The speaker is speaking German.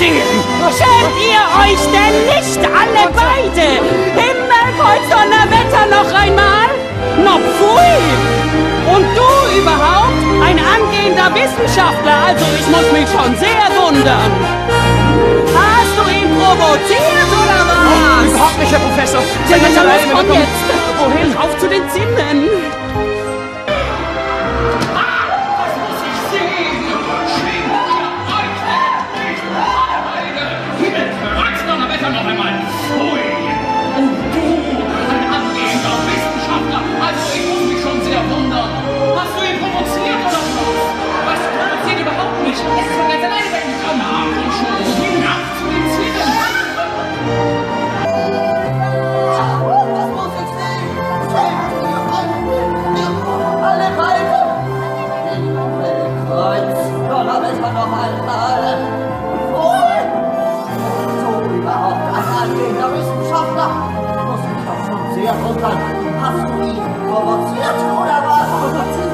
sehen. Schämt ihr euch denn nicht alle beide? Himmelkreuz, Donnerwetter noch einmal? Na pfui! Und du überhaupt? Ein angehender Wissenschaftler, also ich muss mich schon sehr wundern. Hast du ihn provoziert oder was? Oh, überhaupt nicht, Herr Professor. Sehr ja, jetzt. Wohin? Auf zu den Zielen. Donnerwetter noch einmal! Hui! Und du, ein angehender Wissenschaftler, also ich muss mich schon sehr wundern. Hast du ihn provoziert oder was? Was provoziert überhaupt nicht? Er ist von ganz alleine weggekommen. Na, komm schon, sehen! Schenkt mir ein alle beide! Kreuz, Donnerwetter noch einmal! Konrad, hast du ihn provoziert oder was?